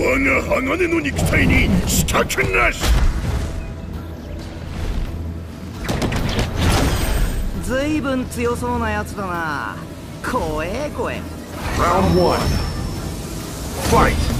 が鋼の肉体に死角なしずいぶん強そうなやつだな怖え声 Round one. Fight.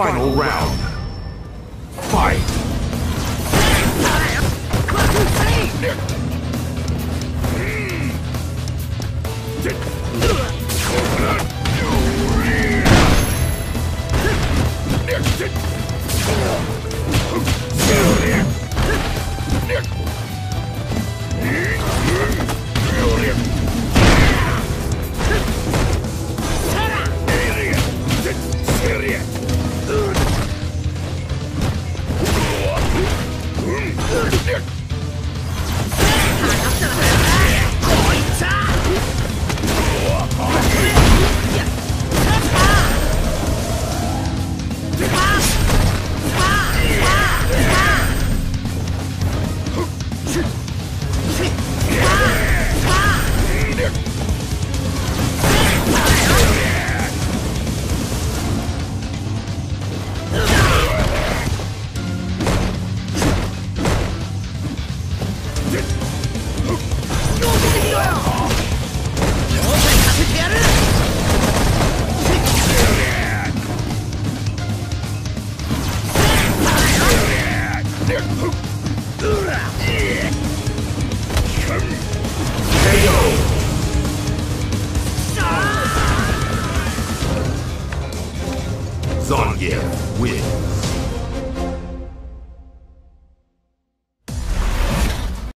Final round. Fight. Zangief wins.